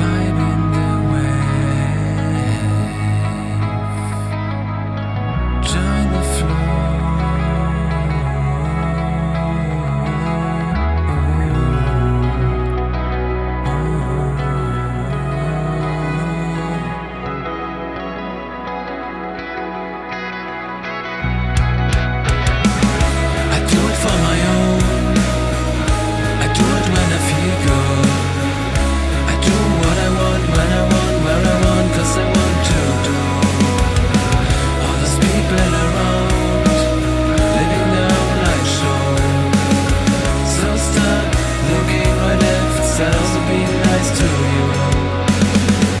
divine.